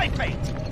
my fate!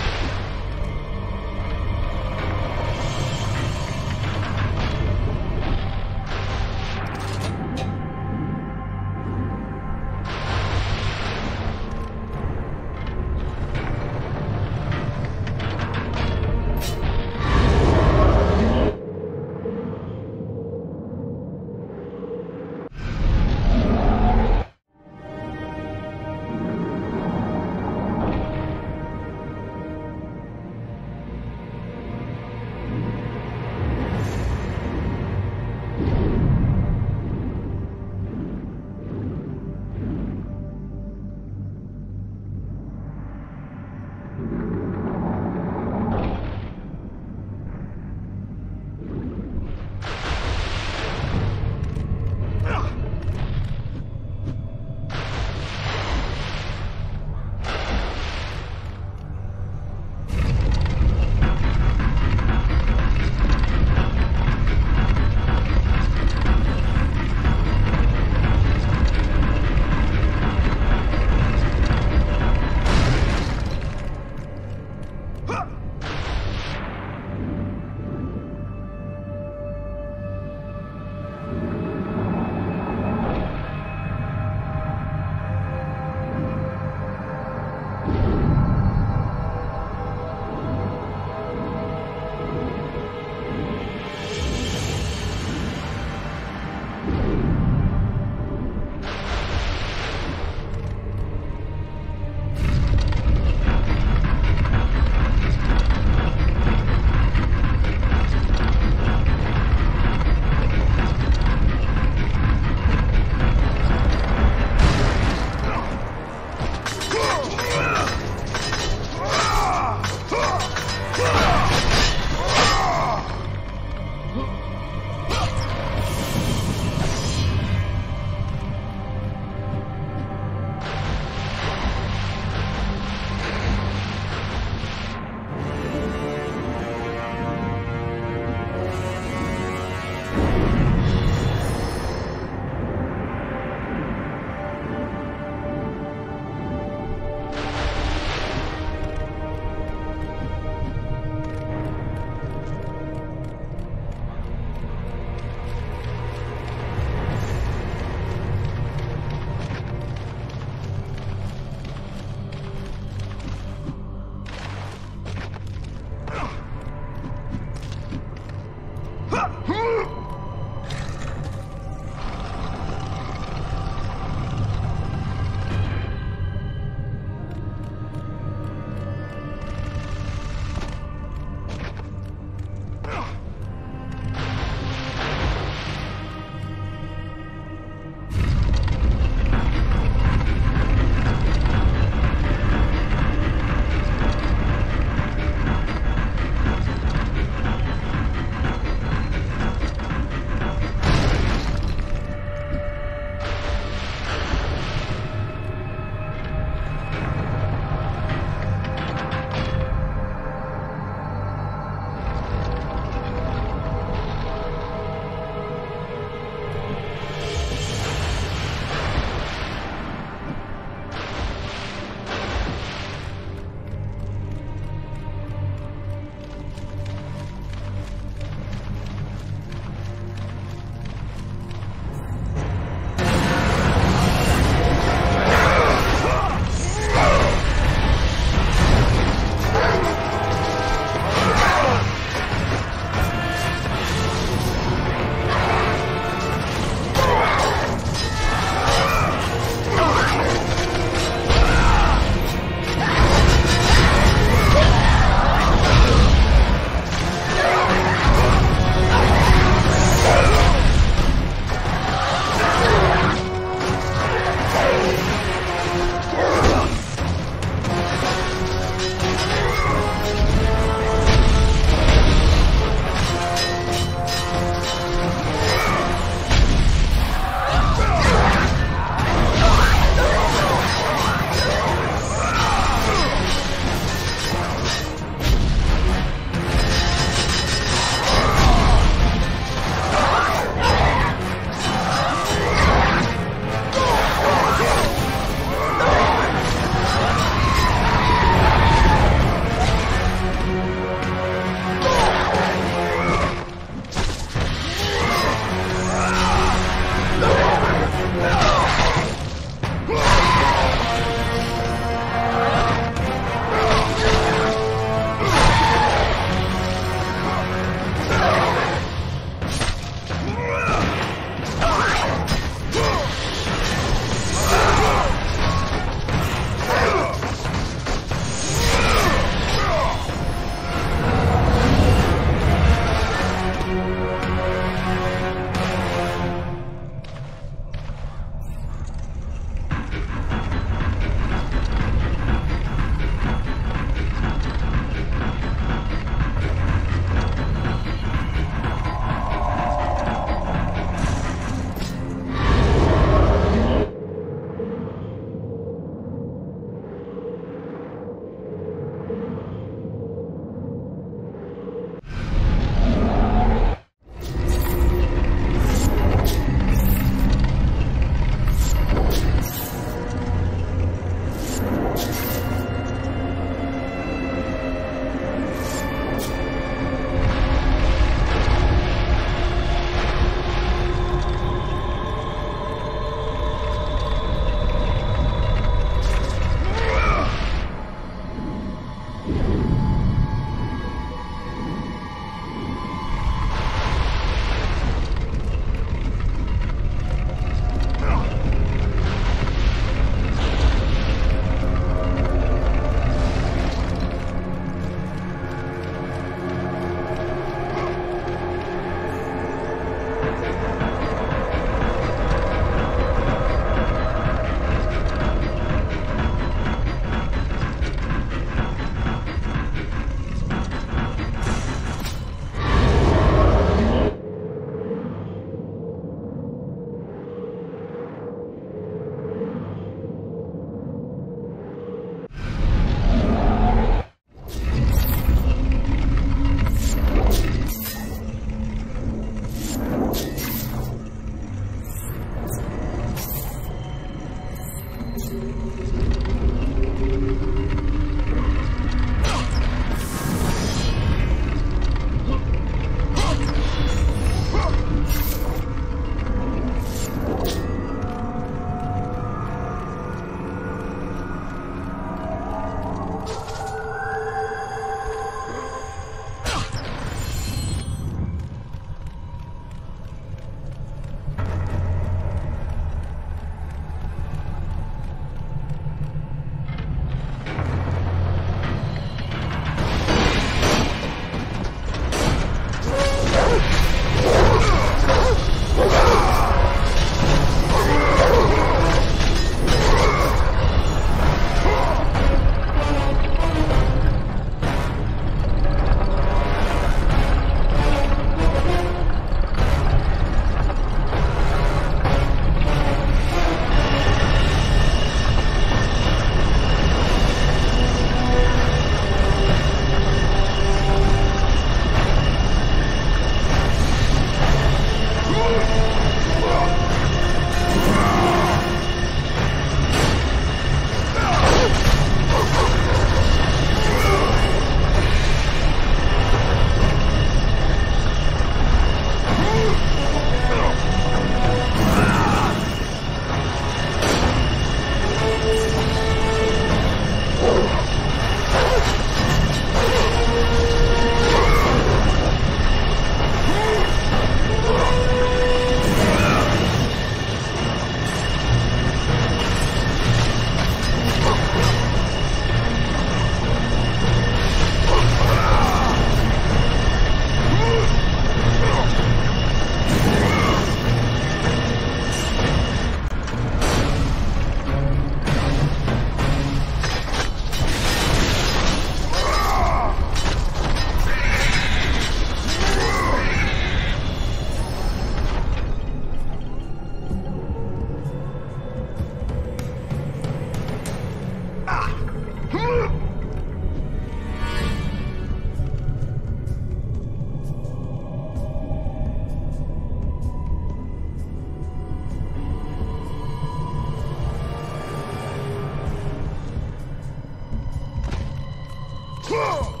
Huh!